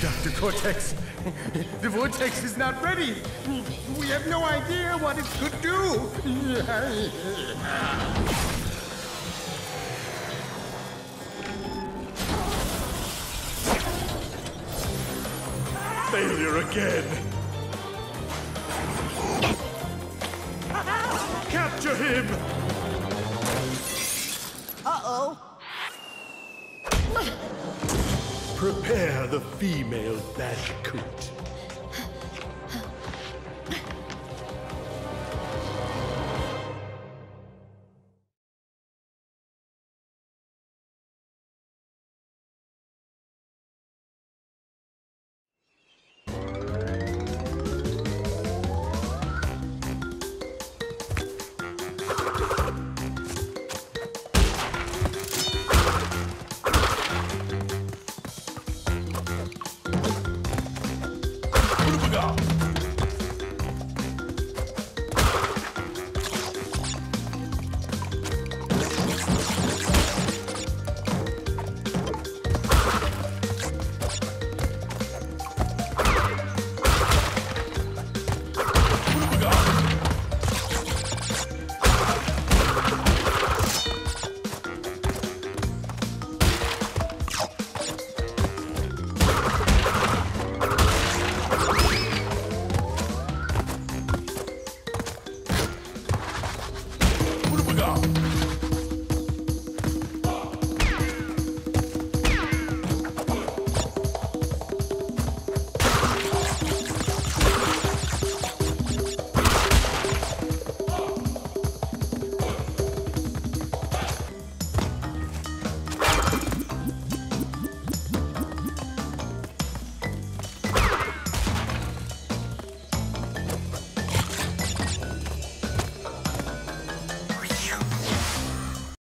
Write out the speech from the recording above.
Dr. Cortex, the vortex is not ready. We have no idea what it could do. Failure again. Capture him! Prepare the female Bandicoot.